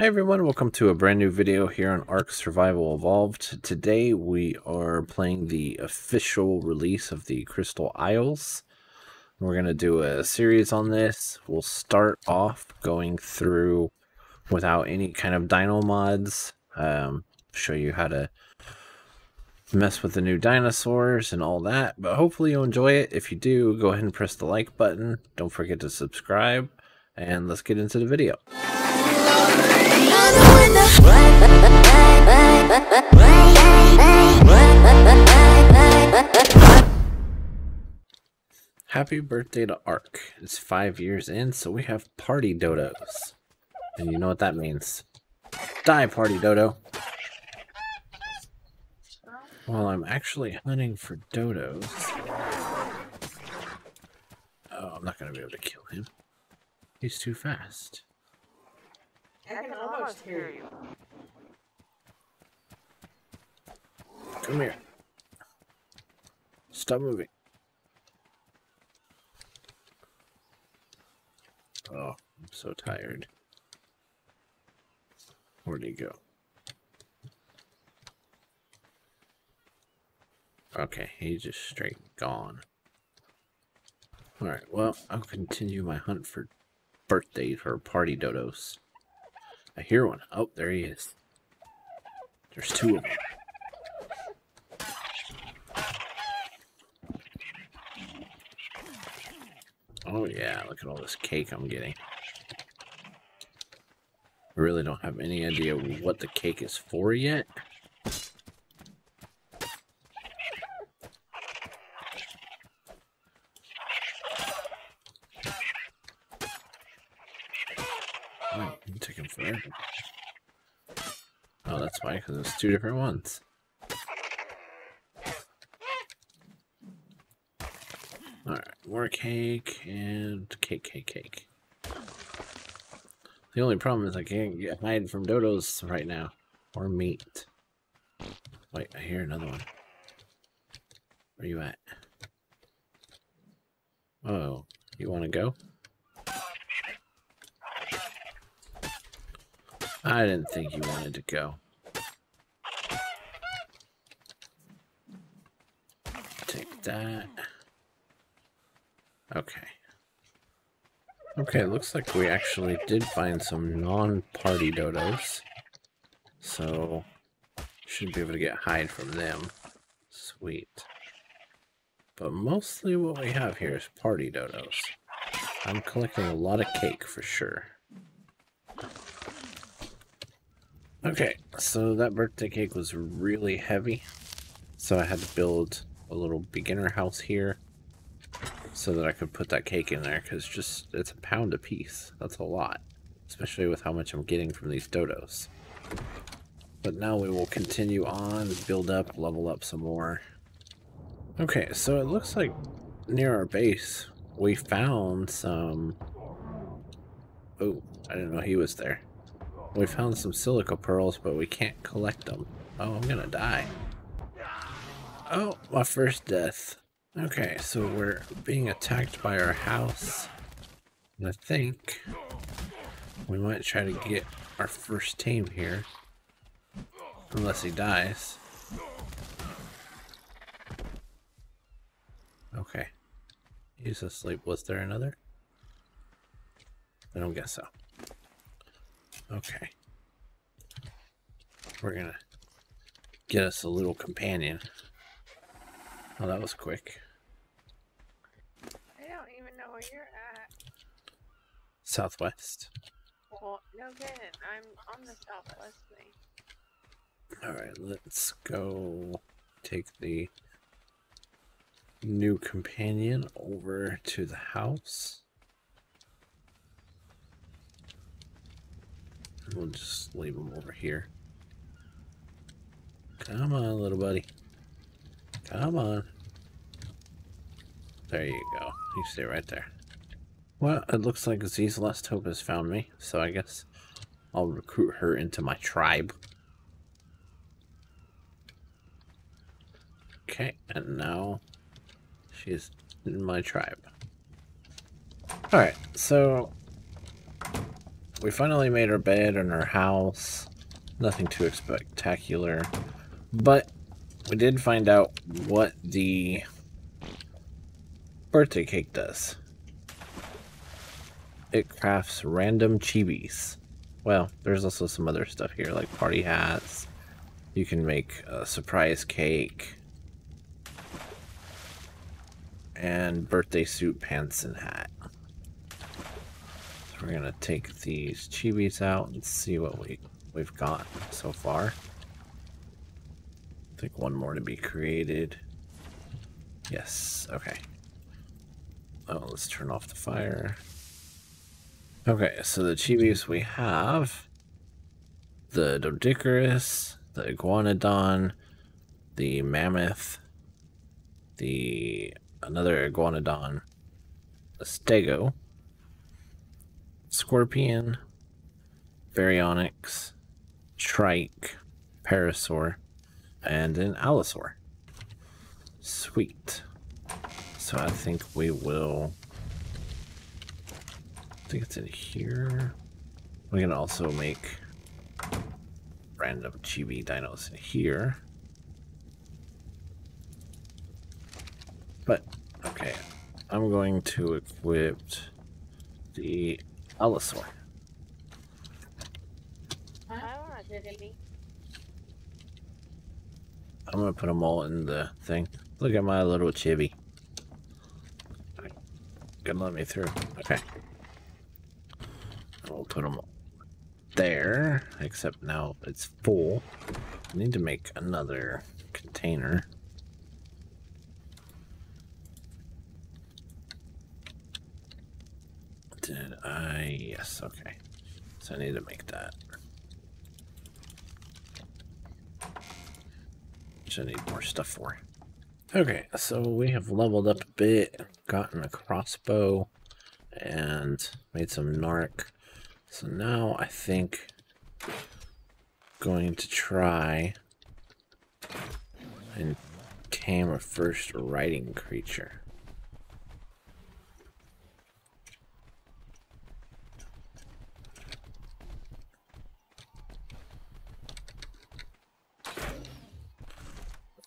Hi everyone, welcome to a brand new video here on Ark Survival Evolved. Today we are playing the official release of the Crystal Isles. We're going to do a series on this. We'll start off going through without any kind of dino mods. Um, show you how to mess with the new dinosaurs and all that. But hopefully you'll enjoy it. If you do, go ahead and press the like button. Don't forget to subscribe. And let's get into the video. Happy birthday to Ark. It's five years in, so we have party dodos. And you know what that means. Die, party dodo. Well, I'm actually hunting for dodos. Oh, I'm not to be able to kill him. He's too fast. I can almost hear you. Come here. Stop moving. Oh, I'm so tired. Where'd he go? Okay, he's just straight gone. Alright, well, I'll continue my hunt for birthday or party dodos. I hear one. Oh, there he is. There's two of them. Oh yeah, look at all this cake I'm getting. I really don't have any idea what the cake is for yet. Oh, it took him forever. Oh, that's why, because it's two different ones. Alright, more cake and cake, cake, cake. The only problem is I can't get hide from dodos right now. Or meat. Wait, I hear another one. Where are you at? Oh, you want to go? I didn't think you wanted to go. Take that. Okay. Okay, looks like we actually did find some non-party dodos. So, should be able to get hide from them. Sweet. But mostly what we have here is party dodos. I'm collecting a lot of cake for sure. Okay, so that birthday cake was really heavy. So I had to build a little beginner house here so that I could put that cake in there because just it's a pound a piece. That's a lot, especially with how much I'm getting from these dodos. But now we will continue on, build up, level up some more. Okay, so it looks like near our base we found some... Oh, I didn't know he was there. We found some silica pearls, but we can't collect them. Oh, I'm gonna die. Oh, my first death. Okay, so we're being attacked by our house. And I think we might try to get our first tame here. Unless he dies. Okay. He's asleep. Was there another? I don't guess so. Okay. We're gonna get us a little companion. Oh, that was quick. I don't even know where you're at. Southwest. Well, no kidding. I'm on the southwest thing. Alright, let's go take the new companion over to the house. We'll just leave him over here. Come on, little buddy. Come on. There you go. You stay right there. Well, it looks like Z's Last Hope has found me, so I guess I'll recruit her into my tribe. Okay, and now she's in my tribe. Alright, so we finally made our bed in our house. Nothing too spectacular. But we did find out what the birthday cake does. It crafts random chibis. Well, there's also some other stuff here, like party hats. You can make a surprise cake. And birthday suit, pants, and hat. So we're gonna take these chibis out and see what we, we've got so far. Think one more to be created. Yes, okay. Oh, let's turn off the fire. Okay, so the chibis we have the Doedicurus, the Iguanodon, the Mammoth, the another Iguanodon, a Stego, Scorpion, Baryonyx, Trike, Parasaur, and an Allosaur. Sweet. So I think we will I think it's in here. We can also make random chibi dinos in here. But, okay. I'm going to equip the Allosaur. I'm gonna put them all in the thing. Look at my little chibi. Gonna let me through. Okay. We'll put them there, except now it's full. I need to make another container. Did I? Yes, okay. So I need to make that. Which I need more stuff for. Okay, so we have leveled up a bit, gotten a crossbow, and made some narc. So now I think going to try and tame a first riding creature.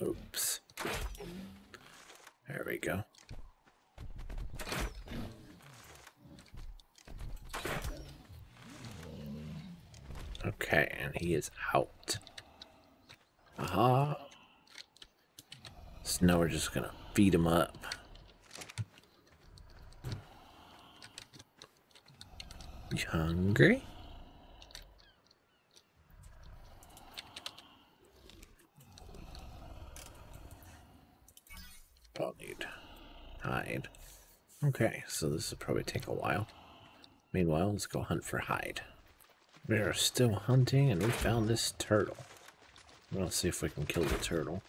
Oops. There we go. Okay, and he is out. Aha. So now we're just gonna feed him up. You hungry? I'll need hide. Okay, so this will probably take a while. Meanwhile, let's go hunt for hide. We are still hunting and we found this turtle. We'll see if we can kill the turtle.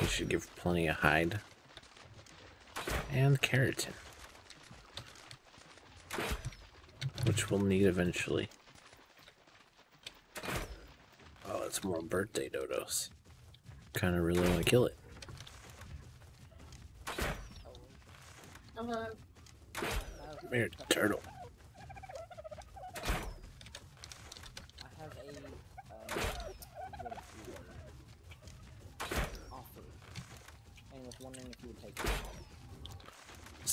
We should give plenty of hide. And keratin. Which we'll need eventually. Oh, it's more birthday dodos. Kinda really want to kill it. Hello. Come here, turtle.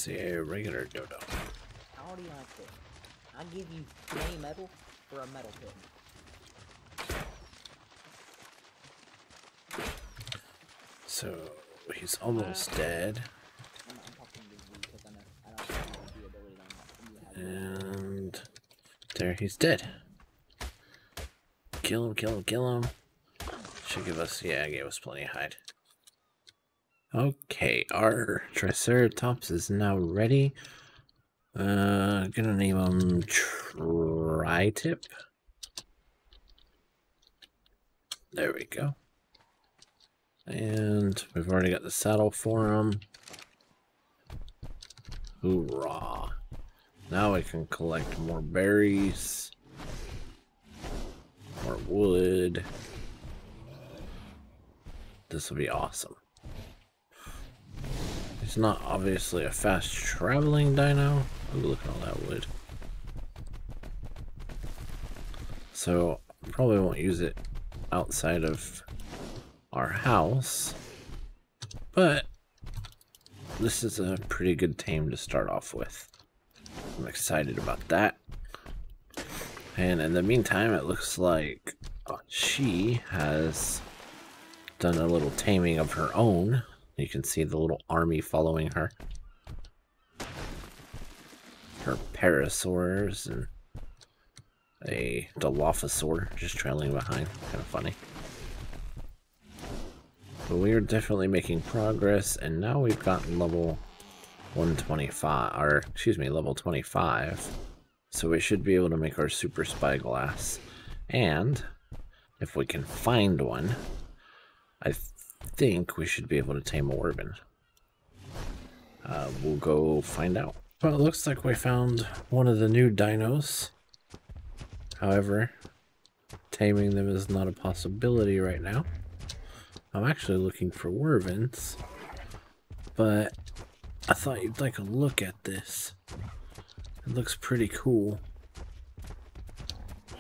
See a regular dodo. How do you like this? I give you 20 metal for a metal pit. So he's almost uh, dead. And there he's dead. Kill him, kill him, kill him. Should give us, yeah, gave us plenty of hide. Okay, our Triceratops is now ready. Uh, gonna name him Tri-Tip. There we go. And we've already got the saddle for him. Hoorah. Now we can collect more berries. More wood. This will be awesome. It's not obviously a fast traveling dino. Ooh, look at all that wood. So, probably won't use it outside of our house. But, this is a pretty good tame to start off with. I'm excited about that. And in the meantime, it looks like she has done a little taming of her own. You can see the little army following her. Her parasaurs and a Dilophosaur just trailing behind. Kind of funny. But we are definitely making progress, and now we've gotten level 125, or excuse me, level 25. So we should be able to make our super spyglass. And if we can find one, I think we should be able to tame a Wyvern. Uh, we'll go find out. Well, it looks like we found one of the new dinos. However, taming them is not a possibility right now. I'm actually looking for Wyverns, but I thought you'd like a look at this. It looks pretty cool.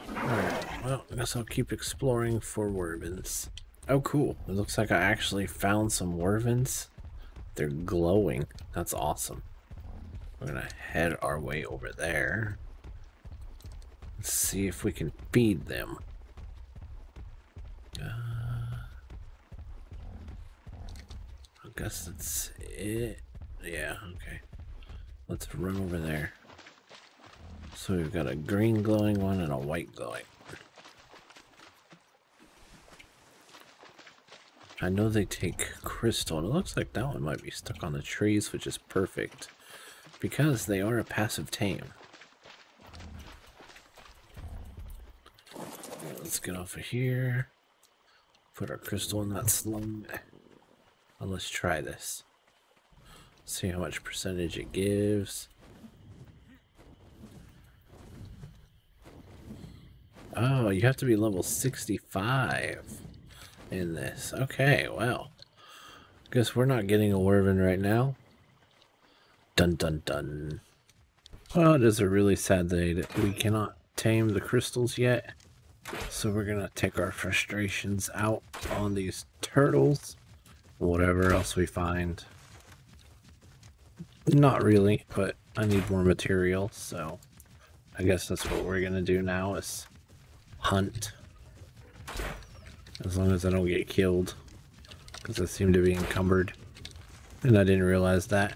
Alright, well, I guess I'll keep exploring for Wyverns. Oh, cool. It looks like I actually found some Wyverns. They're glowing. That's awesome. We're gonna head our way over there. Let's see if we can feed them. Uh, I guess that's it. Yeah, okay. Let's run over there. So we've got a green glowing one and a white glowing. I know they take crystal, and it looks like that one might be stuck on the trees, which is perfect. Because they are a passive tame. Let's get off of here. Put our crystal in that slum. And let's try this. See how much percentage it gives. Oh, you have to be level 65 in this. Okay, well. Guess we're not getting a Wyvern right now. Dun dun dun. Well, it is a really sad day that we cannot tame the crystals yet. So we're gonna take our frustrations out on these turtles. Whatever else we find. Not really, but I need more material, so I guess that's what we're gonna do now is hunt. As long as I don't get killed. Because I seem to be encumbered. And I didn't realize that.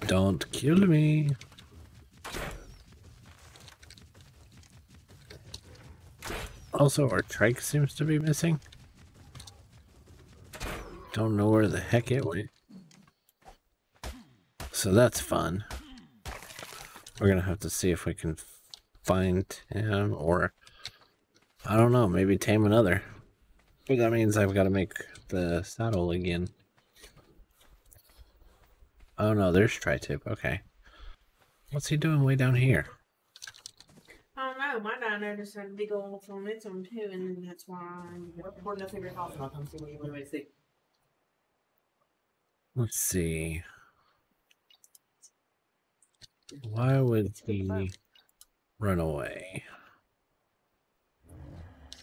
Don't kill me. Also, our trike seems to be missing. Don't know where the heck it went. So that's fun. We're gonna have to see if we can find him or I don't know, maybe tame another. But that means I've got to make the saddle again. Oh no, there's tri-tip. Okay. What's he doing way down here? I don't know. My dino to go off on its own too, and then that's why I'm recording up house and I'll come see what you want me to see. Let's see. Why would he run away?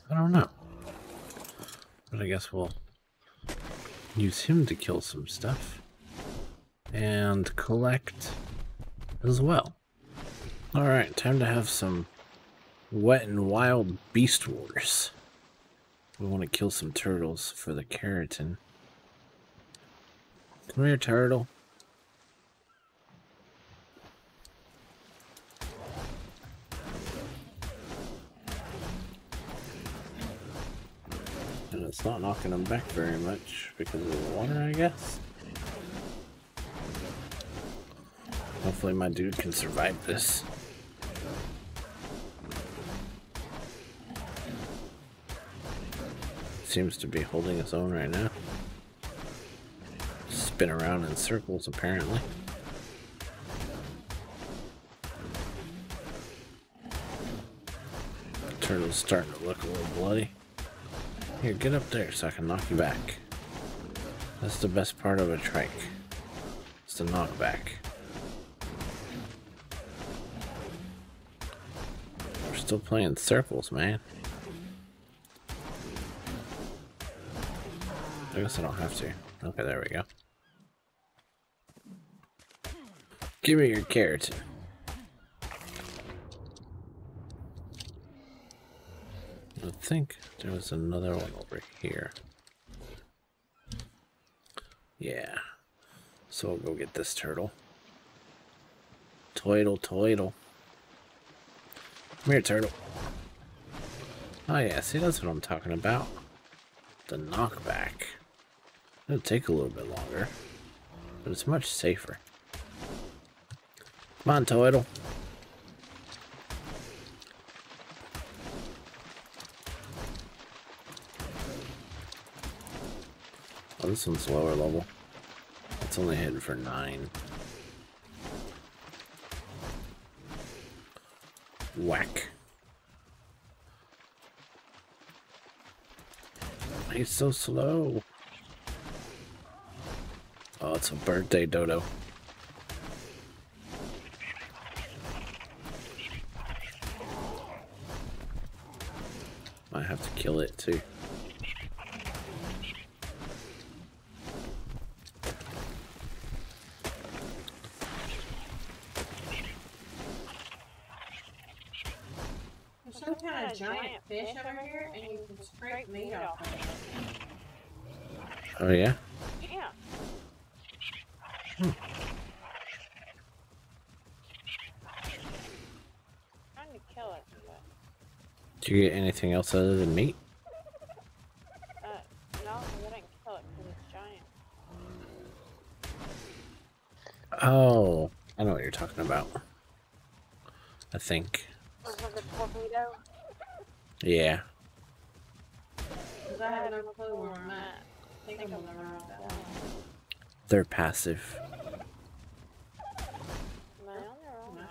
I don't know. But I guess we'll use him to kill some stuff. And collect as well. Alright, time to have some wet and wild beast wars. We want to kill some turtles for the keratin. Come here, turtle. It's not knocking them back very much because of the water, I guess. Hopefully my dude can survive this. Seems to be holding its own right now. Spin around in circles, apparently. Turtle's starting to look a little bloody. Here, get up there so I can knock you back. That's the best part of a trike. It's the knockback. We're still playing circles, man. I guess I don't have to. Okay, there we go. Give me your carrot. I think there was another one over here. Yeah. So we'll go get this turtle. Toidle, toidle. Come here, turtle. Oh yeah, see that's what I'm talking about. The knockback. It'll take a little bit longer, but it's much safer. Come on, Toidle. This one's lower level. It's only hitting for nine. Whack. He's so slow. Oh, it's a birthday dodo. Might have to kill it too. Some kind of giant fish over here, and you can scrape meat off of it. Oh yeah? Yeah. Trying to kill it, but Did you get anything else other than meat? uh, no, 'cause I didn't kill it because it's giant. Oh, I know what you're talking about. I think. Was it the torpedo? Yeah. Because I have no clue where I'm at. I think I'm on the wrong side. They're passive. I on the wrong island?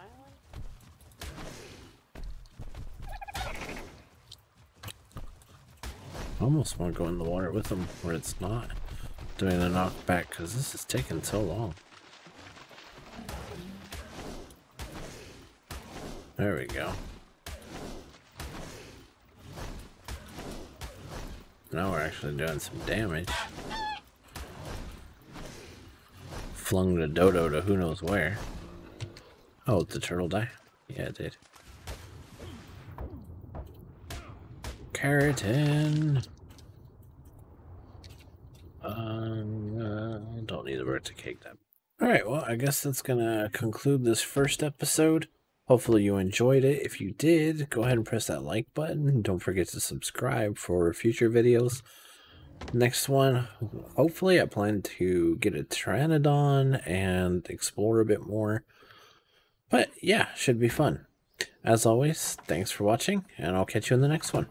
I almost want to go in the water with them where it's not doing a knockback because this is taking so long. There we go. Now we're actually doing some damage. Flung the dodo to who knows where. Oh, did the turtle die? Yeah, it did. Keratin. Um, uh, don't need a birthday cake then. Alright, well, I guess that's gonna conclude this first episode. Hopefully you enjoyed it. If you did, go ahead and press that like button. Don't forget to subscribe for future videos. Next one, hopefully I plan to get a Pteranodon and explore a bit more. But yeah, should be fun. As always, thanks for watching, and I'll catch you in the next one.